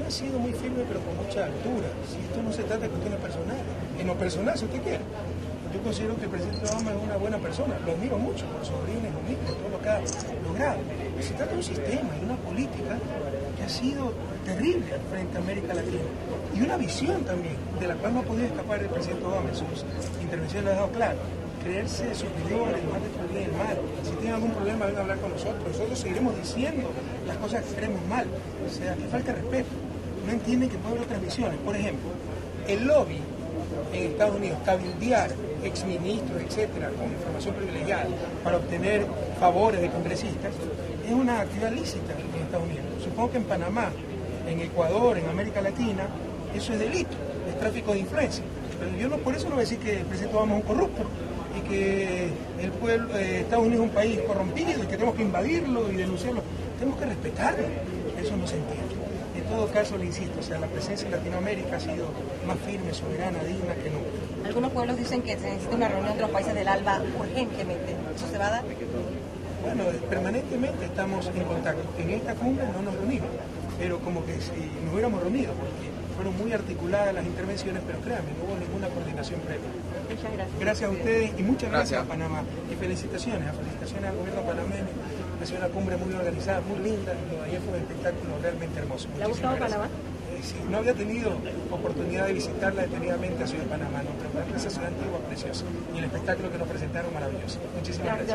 ha sido muy firme pero con mucha altura. Si esto no se trata de cuestiones personales. En lo personal, si usted quiere. Yo considero que el presidente Obama es una buena persona. Lo admiro mucho por sus orígenes humildes, todo lo que ha logrado. Se trata de un sistema y una política que ha sido terrible frente a América Latina. Y una visión también, de la cual no ha podido escapar el presidente Obama sus intervenciones, lo ha dejado claro creerse superiores, más de mal. Si tienen algún problema, vengan a hablar con nosotros. Nosotros seguiremos diciendo las cosas que creemos mal. O sea, que falta respeto. No entienden que puede haber otras visiones. Por ejemplo, el lobby en Estados Unidos, cabildear exministros, etcétera, con información privilegiada para obtener favores de congresistas, es una actividad lícita en Estados Unidos. Supongo que en Panamá, en Ecuador, en América Latina, eso es delito, es tráfico de influencia. Pero yo no, por eso no voy a decir que el presidente Obama es un corrupto y que el pueblo, eh, Estados Unidos es un país corrompido y que tenemos que invadirlo y denunciarlo. Tenemos que respetarlo. Eso no se entiende. En todo caso, le insisto, o sea, la presencia en Latinoamérica ha sido más firme, soberana, digna que nunca. Algunos pueblos dicen que se necesita una reunión de los países del ALBA urgentemente. ¿Eso se va a dar? Bueno, permanentemente estamos en contacto. En esta cumbre no nos reunimos, pero como que si nos hubiéramos reunido, porque fueron muy articuladas las intervenciones, pero créanme, no hubo ninguna coordinación previa. Muchas gracias. Gracias a ustedes y muchas gracias, a Panamá. Y felicitaciones, felicitaciones al gobierno panameño. Ha sido una cumbre muy organizada, muy linda. Ayer fue un espectáculo realmente hermoso. ¿Le ha gustado Panamá? Eh, sí, no había tenido oportunidad de visitarla detenidamente a Ciudad de Panamá, no, pero es una ciudad antigua preciosa. Y el espectáculo que nos presentaron maravilloso. Muchísimas gracias.